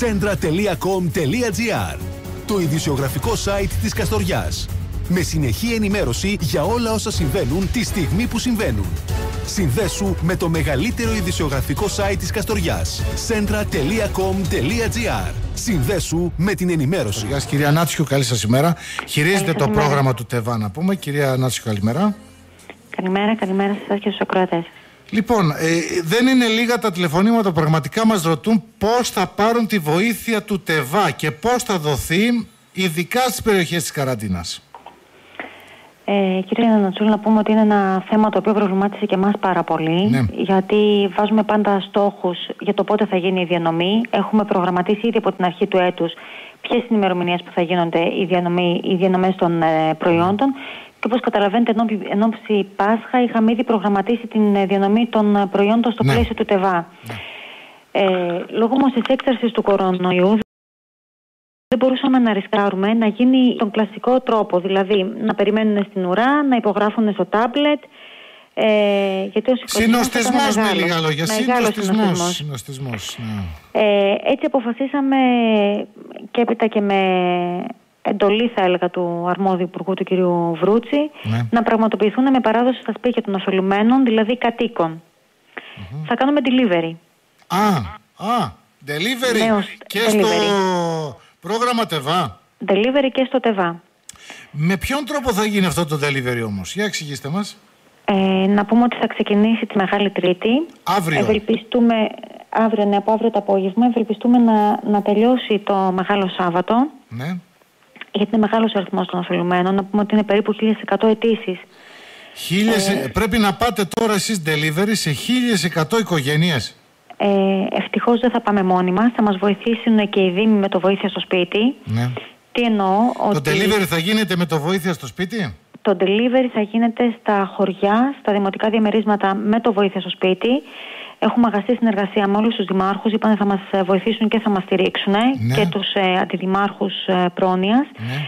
centra.com.gr Το ειδησιογραφικό site της Καστοριάς. Με συνεχή ενημέρωση για όλα όσα συμβαίνουν τη στιγμή που συμβαίνουν. Συνδέσου με το μεγαλύτερο ειδησιογραφικό site της Καστοριάς. centra.com.gr Συνδέσου με την ενημέρωση. Γεια σας κυρία Νάτσιου, καλή σας ημέρα. Χειρίζεται το πρόγραμμα του ΤΕΒΑ να πούμε. Κυρία Νάτσιου, καλημέρα. Καλημέρα, καλημέρα σε εσάς και στους ακροατές. Λοιπόν, ε, δεν είναι λίγα τα τηλεφωνήματα που πραγματικά μας ρωτούν πώς θα πάρουν τη βοήθεια του ΤΕΒΑ και πώς θα δοθεί ειδικά στις περιοχές της καραντίνας. Ε, κύριε Νατσούλη, να πούμε ότι είναι ένα θέμα το οποίο προβλημάτισε και εμάς πάρα πολύ. Ναι. Γιατί βάζουμε πάντα στόχους για το πότε θα γίνει η διανομή. Έχουμε προγραμματίσει ήδη από την αρχή του έτους ποιες είναι οι ημερομηνίες που θα γίνονται οι, διανομή, οι διανομές των ε, προϊόντων. Και όπως καταλαβαίνετε, ενώ, εν ώψη Πάσχα είχαμε ήδη προγραμματίσει την ε, διανομή των ε, προϊόντων στο Ναι. πλαίσιο του ΤΕΒΑ. Ε, λόγω όμως της έξαρσης του κορονοϊού δεν μπορούσαμε να ρισκάρουμε να γίνει τον κλασικό τρόπο, δηλαδή να περιμένουν στην ουρά, να υπογράφουν στο τάμπλετ. Ε, γιατί ο συγχρονισμός ήταν Συνοστισμός με μεγάλος. λίγα λόγια. Μεγάλος Συνοστισμός. συνοστισμός. Συνοστισμός, ναι. Ε, έτσι αποφασίσαμε και έπειτα και με εντολή θα έλεγα του αρμόδιου υπουργού του κυρίου Βρούτσι Ναι. να πραγματοποιηθούν με παράδοση στα σπίτια των ασφαλουμένων, δηλαδή κατοίκων. Θα κάνουμε delivery. Α, α, delivery Νέος και στο delivery. πρόγραμμα ΤΕΒΑ. Delivery και στο ΤΕΒΑ. Με ποιον τρόπο θα γίνει αυτό το delivery όμως, για εξηγήστε μας. Ε, να πούμε ότι θα ξεκινήσει τη Μεγάλη Τρίτη. Αύριο. Ευελπιστούμε, αύριο, ναι, από αύριο το απόγευμα, ευελπιστούμε να, να τελειώσει το Μεγάλο Σάββατο, Ναι. Γιατί είναι μεγάλος αριθμός των αφελουμένων. Να πούμε ότι είναι περίπου 1.100 αιτήσεις. Χίλιες, Ε. Πρέπει να πάτε τώρα εσείς delivery σε 1100 οικογένειες. Ε, Ευτυχώς δεν θα πάμε μόνοι μας. Θα μας βοηθήσουν και οι Δήμοι με το βοήθεια στο σπίτι. Ναι. Τι εννοώ, Το ότι delivery θα γίνεται με το βοήθεια στο σπίτι; το delivery θα γίνεται στα χωριά, στα δημοτικά διαμερίσματα με το βοήθεια στο σπίτι. Έχουμε αγαστή συνεργασία με όλους τους δημάρχους. Είπαν θα μας βοηθήσουν και θα μας στηρίξουν Ναι. και τους ε, αντιδημάρχους ε, πρόνοιας. Ναι.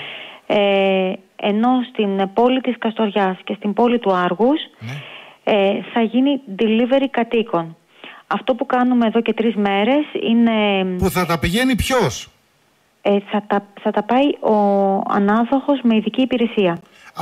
Ε, ενώ στην πόλη της Καστοριάς και στην πόλη του Άργους Ναι. ε, θα γίνει delivery κατοίκων. Αυτό που κάνουμε εδώ και τρεις μέρες είναι... Που θα τα πηγαίνει ποιος; Ε, θα, τα, θα τα πάει ο ανάδοχος με ειδική υπηρεσία.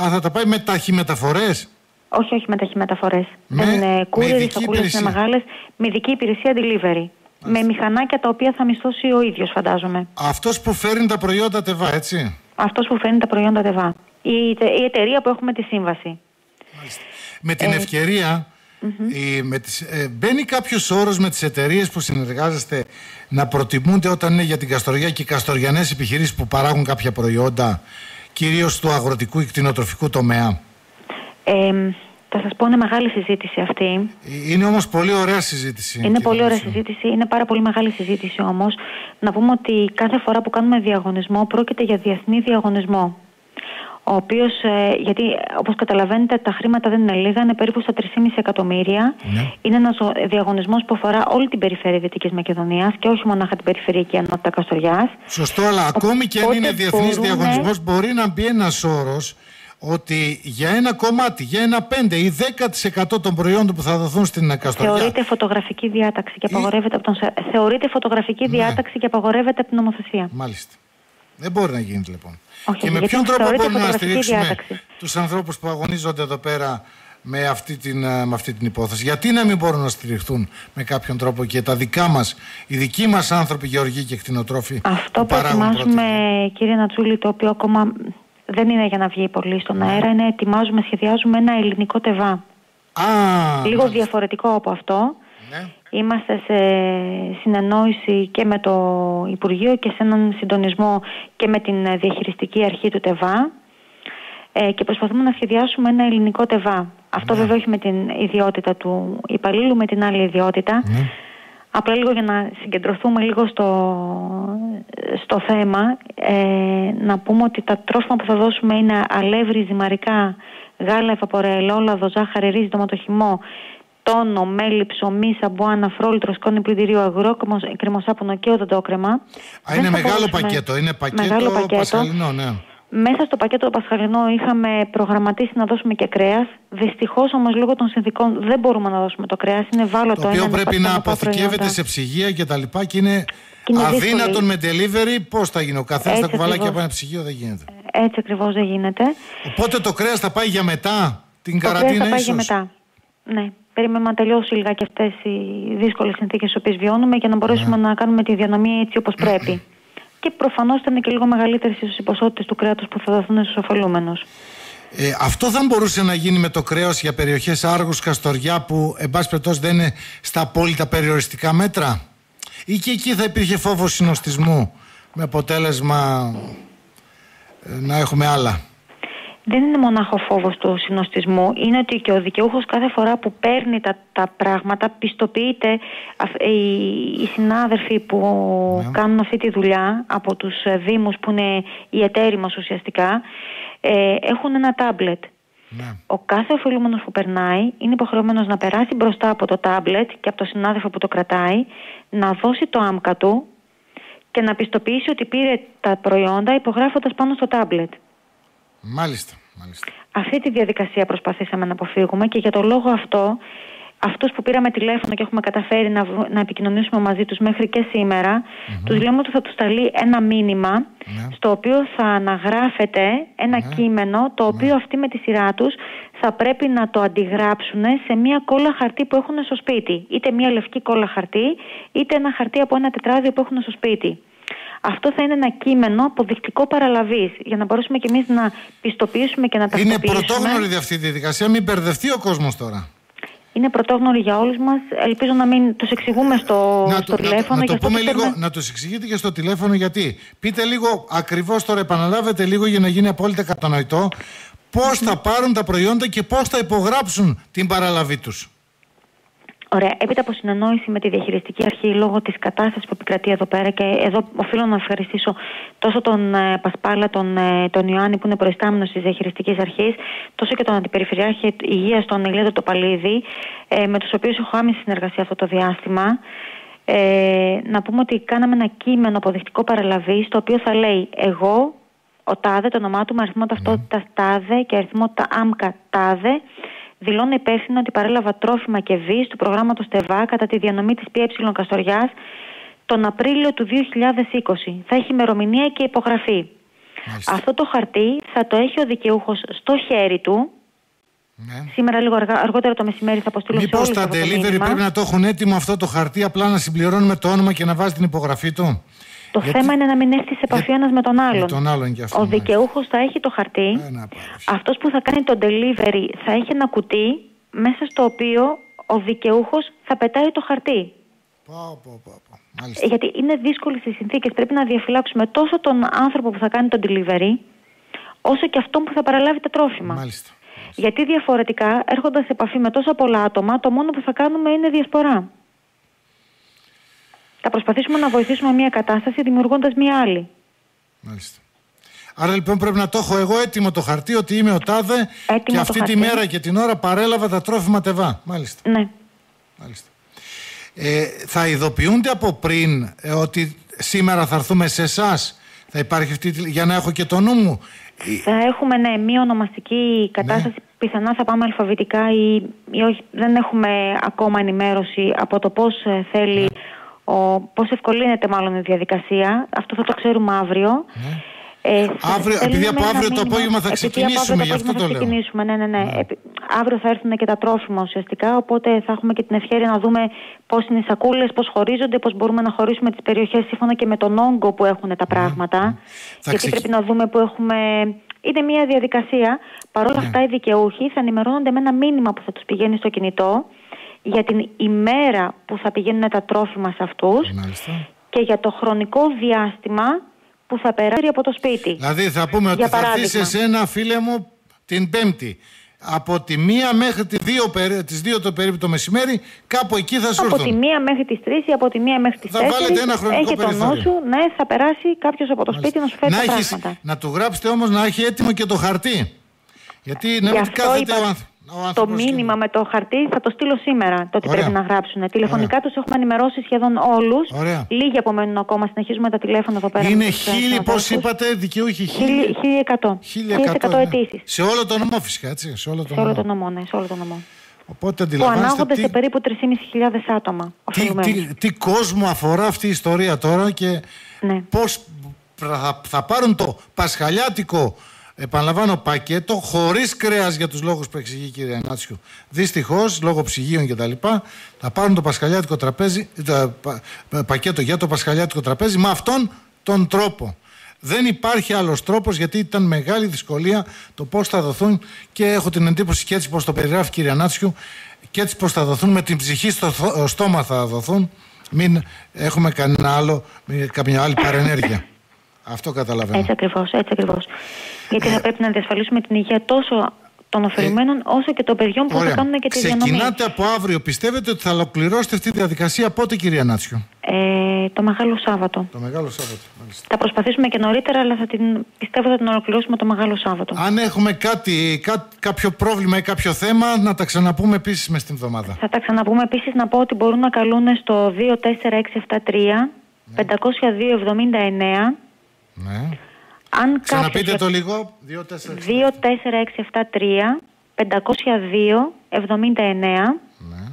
Α, θα τα πάει με ταχυμεταφορές; Όχι, όχι με ταχυμεταφορές. Με- Δεν είναι με κούρερ, οι ειδική σακούλες είναι υπηρεσία. μεγάλες. Με ειδική υπηρεσία delivery. Με μηχανάκια τα οποία θα μισθώσει ο ίδιος φαντάζομαι. Αυτός που φέρνει τα προϊόντα ΤΕΒΑ, έτσι; Αυτός που φέρνει τα προϊόντα ΤΕΒΑ. Η, η εταιρεία που έχουμε τη σύμβαση. Με Ε, την ευκαιρια η- με τις, ε, μπαίνει κάποιος όρος με τις εταιρείες που συνεργάζεστε να προτιμούνται όταν είναι για την Καστοριά και οι καστοριανές επιχειρήσεις που παράγουν κάποια προϊόντα κυρίως του αγροτικού ή κτηνοτροφικού τομέα; Ε, θα σας πω είναι μεγάλη συζήτηση αυτή. Ε, Είναι όμως πολύ ωραία συζήτηση. Είναι κύριε πολύ ωραία Μουσού. συζήτηση, είναι πάρα πολύ μεγάλη συζήτηση όμως. Να πούμε ότι κάθε φορά που κάνουμε διαγωνισμό πρόκειται για διεθνή διαγωνισμό. Ο οποίος, ε, γιατί όπως καταλαβαίνετε τα χρήματα δεν είναι λίγα, είναι περίπου στα 3,5 εκατομμύρια. Ναι. Είναι ένας ο- διαγωνισμός που αφορά όλη την περιφέρεια Δυτικής Μακεδονίας και όχι μονάχα την περιφερειακή ενότητα Καστοριάς. Σωστό, αλλά ακόμη και αν Οπότε είναι διεθνής μπορούμε- διαγωνισμός μπορεί να μπει ένας όρος ότι για ένα κομμάτι, για ένα 5 ή 10% των προϊόντων που θα δοθούν στην Καστοριά Θεωρείται φωτογραφική διάταξη και Ή- απαγορεύεται από τον... σε- Θεωρείται φωτογραφική Ναι. διάταξη και απαγορεύεται από την νομοθεσία. Μάλιστα. Δεν μπορεί να γίνει λοιπόν. Όχι, και με γιατί ποιον τρόπο θεωρείται μπορούμε να φωτογραφική στηρίξουμε διάταξη. τους ανθρώπους που αγωνίζονται εδώ πέρα με αυτή, την, ε, με αυτή την υπόθεση; Γιατί να μην μπορούν να στηριχθούν με κάποιον τρόπο και τα δικά μας, οι δικοί μας άνθρωποι γεωργοί και κτηνοτρόφοι Αυτό που παράγουν ετοιμάζουμε, πρώτη. κύριε Νατσούλη, το οποίο ακόμα δεν είναι για να βγει πολύ στον αέρα, είναι ετοιμάζουμε, σχεδιάζουμε ένα ελληνικό τεβά. Α, Λίγο διαφορετικό από αυτό. ναι. Είμαστε σε συνεννόηση και με το Υπουργείο και σε έναν συντονισμό και με την ε, διαχειριστική αρχή του ΤΕΒΑ ε, και προσπαθούμε να σχεδιάσουμε ένα ελληνικό ΤΕΒΑ. Αυτό βέβαια όχι με την ιδιότητα του υπαλλήλου, με την άλλη ιδιότητα. Ναι. Απλά λίγο για να συγκεντρωθούμε λίγο στο, στο θέμα, ε, να πούμε ότι τα τρόφιμα που θα δώσουμε είναι αλεύρι, ζυμαρικά, γάλα, ευαπορέ, ελαιόλαδο, ζάχαρη, ρύζι, ντοματοχυμό, τόνο, μέλι, ψωμί, σαμπουάνα, φρόλιτρο, σκόνη πλυντηρίου, αγρό, κρεμοσάπουνο και οδοντόκρεμα. Α, Δεν είναι θα μεγάλο μπορούσαμε- πακέτο. Είναι πακέτο, Μεγάλο πακέτο. πασχαλινό, ναι. Μέσα στο πακέτο το Πασχαλινό είχαμε προγραμματίσει να δώσουμε και κρέας. Δυστυχώς όμως λόγω των συνθήκων δεν μπορούμε να δώσουμε το κρέας. Είναι βάλωτο Το οποίο πρέπει να αποθηκεύεται σε ψυγεία και τα λοιπά και είναι, είναι αδύνατον με delivery. Πώς θα γίνει, ο καθένας τα κουβαλάκι από ένα ψυγείο δεν γίνεται. Έτσι ακριβώς δεν γίνεται. Οπότε το κρέας θα πάει για μετά την το καραντίνα, θα πάει ίσως; για μετά. Ναι. Περιμένουμε να τελειώσει λιγάκι αυτές οι δύσκολες συνθήκες τι οποίες βιώνουμε για να μπορέσουμε Ναι. να κάνουμε τη διανομή έτσι όπως πρέπει. Και προφανώς ήταν και λίγο μεγαλύτερες ίσως οι ποσότητες του κρέατος που θα δοθούν στους ωφελούμενους. Ε, αυτό θα μπορούσε να γίνει με το κρέας για περιοχές Άργους, Καστοριά που εν πάση περιπτώσει δεν είναι στα απόλυτα περιοριστικά μέτρα; Ή και εκεί θα υπήρχε φόβος συνοστισμού με αποτέλεσμα ε, να έχουμε άλλα; Δεν είναι μονάχο φόβος του συνοστισμού, είναι ότι και ο δικαιούχος κάθε φορά που παίρνει τα, τα πράγματα πιστοποιείται αυ- οι, οι συνάδελφοι που Ναι. κάνουν αυτή τη δουλειά από τους ε, δήμους που είναι οι εταίροι μας ουσιαστικά ε, έχουν ένα τάμπλετ. Ναι. Ο κάθε ωφελούμενος που περνάει είναι υποχρεωμένος να περάσει μπροστά από το τάμπλετ και από το συνάδελφο που το κρατάει, να δώσει το άμκα του και να πιστοποιήσει ότι πήρε τα προϊόντα υπογράφοντας πάνω στο τάμπλετ. Μάλιστα, μάλιστα. Αυτή τη διαδικασία προσπαθήσαμε να αποφύγουμε και για το λόγο αυτό αυτούς που πήραμε τηλέφωνο και έχουμε καταφέρει να, β- να επικοινωνήσουμε μαζί τους μέχρι και σήμερα τους λέμε ότι θα τους σταλεί ένα μήνυμα Ναι. στο οποίο θα αναγράφεται ένα κείμενο το οποίο αυτοί με τη σειρά τους θα πρέπει να το αντιγράψουν σε μια κόλλα χαρτί που έχουν στο σπίτι είτε μια λευκή κόλλα χαρτί είτε ένα χαρτί από ένα τετράδιο που έχουν στο σπίτι. Αυτό θα είναι ένα κείμενο αποδεικτικό παραλαβής για να μπορέσουμε κι εμείς να πιστοποιήσουμε και να Είναι ταυτοποιήσουμε. πρωτόγνωρη αυτή η διαδικασία, μην μπερδευτεί ο κόσμος τώρα. Είναι πρωτόγνωρη για όλους μας. Ελπίζω να μην τους εξηγούμε στο, να, στο το, να, τηλέφωνο. να γι' το αυτό πούμε και λίγο, θέλουμε- να το εξηγείτε και στο τηλέφωνο γιατί. Πείτε λίγο ακριβώς τώρα, επαναλάβετε λίγο για να γίνει απόλυτα κατανοητό πώς θα πάρουν τα προϊόντα και πώς θα υπογράψουν την παραλαβή τους. Ωραία. Έπειτα από συνεννόηση με τη διαχειριστική αρχή λόγω της κατάστασης που επικρατεί εδώ πέρα και εδώ οφείλω να ευχαριστήσω τόσο τον ε, Πασπάλα, τον, ε, τον Ιωάννη που είναι προϊστάμενος της διαχειριστικής αρχής, τόσο και τον Αντιπεριφερειάρχη Υγείας, τον Ηλίδο Τοπαλίδη, ε, με τους οποίους έχω άμεση συνεργασία αυτό το διάστημα. Ε, να πούμε ότι κάναμε ένα κείμενο αποδεικτικό παραλαβή, το οποίο θα λέει εγώ, ο τάδε, το όνομά του με αριθμό ταυτότητας τάδε και αριθμό τα άμκα τάδε, δηλώνω υπεύθυνο ότι παρέλαβα τρόφιμα και βύς του προγράμματος ΤΕΒΑ κατά τη διανομή της ΠΕ Καστοριάς τον Απρίλιο του 2020. Θα έχει ημερομηνία και υπογραφή. Μάλιστα. Αυτό το χαρτί θα το έχει ο δικαιούχος στο χέρι του. Ναι. Σήμερα λίγο αργά, αργότερα το μεσημέρι θα αποστείλω σε Μήπως όλους τα αυτό το delivery μήνυμα. πρέπει να το έχουν έτοιμο αυτό το χαρτί, απλά να συμπληρώνουμε το όνομα και να βάζει την υπογραφή του; Το Γιατί- θέμα είναι να μην έρθεις σε επαφή Για- ένας με τον άλλον. Με τον άλλον και αυτό. Ο μάλιστα. δικαιούχος θα έχει το χαρτί. Ένα πάροχη. Αυτός που θα κάνει το delivery θα έχει ένα κουτί μέσα στο οποίο ο δικαιούχος θα πετάει το χαρτί. Πω, πω, πω, πω. Ε, Μάλιστα. Γιατί είναι δύσκολες οι συνθήκες. Πρέπει να διαφυλάξουμε τόσο τον άνθρωπο που θα κάνει το delivery, όσο και αυτόν που θα παραλάβει τα τρόφιμα. Μάλιστα. Γιατί διαφορετικά, έρχοντας σε επαφή με τόσα πολλά άτομα, το μόνο που θα κάνουμε είναι διασπορά. Θα προσπαθήσουμε να βοηθήσουμε μια κατάσταση δημιουργώντας μια άλλη. Μάλιστα. Άρα λοιπόν πρέπει να το έχω εγώ έτοιμο το χαρτί ότι είμαι ο τάδε Έτοιμο και το αυτή τη χαρτί. μέρα και την ώρα παρέλαβα τα τρόφιμα τεβά. Μάλιστα. Ναι. Μάλιστα. Ε, θα ειδοποιούνται από πριν ε, ότι σήμερα θα έρθουμε σε εσάς; Θα υπάρχει αυτή τη... για να έχω και το νου μου; Ε, Θα έχουμε ναι, μία ονομαστική κατάσταση. Πιθανά θα πάμε αλφαβητικά ή, ή όχι. Δεν έχουμε ακόμα ενημέρωση από το πώς ε, θέλει, ο, πώς ευκολύνεται μάλλον η διαδικασία. Αυτό θα το ξέρουμε αύριο. Ε, θα Αύριο- στέλνουμε επειδή από ένα αύριο το μήνυμα- απόγευμα θα επειδή από ξεκινήσουμε, αύριο γι' αυτό απόγευμα το θα λέω. ξεκινήσουμε, ναι, ναι, ναι. Επί- αύριο θα έρθουν και τα τρόφιμα ουσιαστικά, οπότε θα έχουμε και την ευκαιρία να δούμε πώς είναι οι σακούλες, πώς χωρίζονται, πώς μπορούμε να χωρίσουμε τις περιοχές σύμφωνα και με τον όγκο που έχουν τα πράγματα. Θα Γιατί ξεκι- πρέπει να δούμε που έχουμε. Είναι μια διαδικασία. Παρ' όλα αυτά, οι δικαιούχοι θα ενημερώνονται με ένα μήνυμα που θα τους πηγαίνει στο κινητό για την ημέρα που θα πηγαίνουν τα τρόφιμα σε αυτούς Μάλιστα. και για το χρονικό διάστημα που θα περάσει από το σπίτι. Δηλαδή θα πούμε ότι Για θα έρθει παράδειγμα. σε σένα φίλε μου την Πέμπτη. Από τη μία μέχρι τη δύο, περί- τις δύο το περίπου το μεσημέρι, κάπου εκεί θα σου Από τη έρθουν. μία μέχρι τις 3 ή από τη μία μέχρι τις 4. Θα βάλετε ένα χρονικό Έχει το νου περιθώριο. σου, ναι, θα περάσει κάποιος από το σπίτι να σου φέρει να, τα έχεις, πράγματα. να του γράψετε όμως να έχει έτοιμο και το χαρτί. Γιατί να Γι' μην αυτό κάθεται είπα- ο άνθρωπος. Το μήνυμα με το χαρτί θα το στείλω σήμερα το ότι Ωραία. πρέπει να γράψουν. Τηλεφωνικά τους έχουμε ενημερώσει σχεδόν όλους. Ωραία. Λίγοι απομένουν ακόμα. Συνεχίζουμε τα τηλέφωνα εδώ πέρα. Είναι με τους, ε, χίλιοι, πώς συναδέλφους. είπατε, δικαιούχοι χίλιοι. 1100. 1100 1100 ναι. αιτήσεις. Σε όλο το νομό, φυσικά, έτσι. Σε όλο το Σε όλο νομό. το νομό, ναι, σε όλο το νομό. Οπότε Που αντιλαμβάνεστε ανάγονται τι, σε περίπου 3.500 άτομα. τι, ωφελουμένους. τι, τι κόσμο αφορά αυτή η ιστορία τώρα και Ναι. πώς θα, θα πάρουν το πασχαλιάτικο επαναλαμβάνω πακέτο χωρίς κρέας για τους λόγους που εξηγεί η κυρία Νάτσιου δυστυχώς λόγω ψυγείων και τα λοιπά θα πάρουν το πασχαλιάτικο τραπέζι το πα- πα- πακέτο για το πασχαλιάτικο τραπέζι με αυτόν τον τρόπο. Δεν υπάρχει άλλος τρόπος γιατί ήταν μεγάλη δυσκολία το πώς θα δοθούν και έχω την εντύπωση και έτσι πως το περιγράφει η κυρία Νάτσιου και έτσι πως θα δοθούν με την ψυχή στο θ- στόμα θα δοθούν. Μην έχουμε κανένα άλλο, μη- κάποια άλλη παρενέργεια. Αυτό καταλαβαίνω. Έτσι ακριβώς, έτσι ακριβώς. Γιατί θα πρέπει να διασφαλίσουμε την υγεία τόσο των ωφελουμένων όσο και των παιδιών που θα κάνουν και τη διανομή. Ξεκινάτε από αύριο. Πιστεύετε ότι θα ολοκληρώσετε αυτή τη διαδικασία πότε, κυρία Νάτσιο; Ε, το Μεγάλο Σάββατο. Το Μεγάλο Σάββατο. μάλιστα. Θα προσπαθήσουμε και νωρίτερα, αλλά θα την, πιστεύω θα την ολοκληρώσουμε το Μεγάλο Σάββατο. Αν έχουμε κάτι, κά, κάποιο πρόβλημα ή κάποιο θέμα, να τα ξαναπούμε επίσης μες στην εβδομάδα. Θα τα ξαναπούμε επίσης να πω ότι μπορούν να καλούν στο 24673 502 79. Ναι. Αν Ξαναπείτε κάποιος- το λίγο. 2, 4, 24673 502 79. Ναι.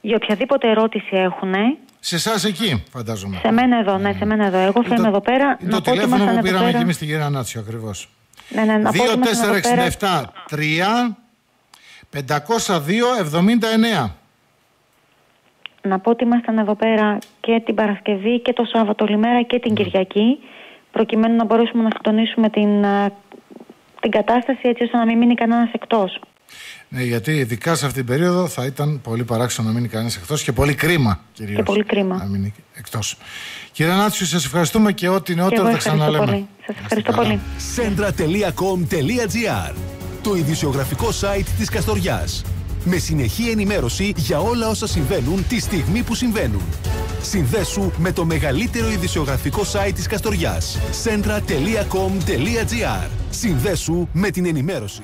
Για οποιαδήποτε ερώτηση έχουν, Σε εσάς εκεί, φαντάζομαι. σε μένα εδώ, ναι, σε μένα εδώ. Εγώ θα Είναι είμαι το- εδώ πέρα. Είναι να το πω ότι τηλέφωνο ήμασταν που εδώ πήραμε πέρα. και εμείς στην κυρία Νάτσιο ακριβώς. Ναι, ναι, να πω ότι ήμασταν εδώ πέρα. 2-4-67 3 502 79. Να πω ότι ήμασταν εδώ πέρα και την Παρασκευή και το Σάββατο λιμέρα και Ναι. την Κυριακή προκειμένου να μπορέσουμε να συντονίσουμε την, α, την κατάσταση έτσι ώστε να μην μείνει κανένας εκτός. Ναι, γιατί ειδικά σε αυτήν την περίοδο θα ήταν πολύ παράξενο να μείνει κανεί εκτός και πολύ κρίμα κυρίως. Και πολύ κρίμα. Να μείνει εκτός. Κύριε Νάτσιο, σας ευχαριστούμε και ό,τι Και νεότερο εγώ θα ευχαριστώ ξαναλέμε. πολύ. Σας Να είστε ευχαριστώ καλά. πολύ. centra.com.gr Το ειδησιογραφικό site της Καστοριάς. Με συνεχή ενημέρωση για όλα όσα συμβαίνουν τη στιγμή που συμβαίνουν. Συνδέσου με το μεγαλύτερο ειδησιογραφικό site της Καστοριάς. centra.com.gr Συνδέσου με την ενημέρωση.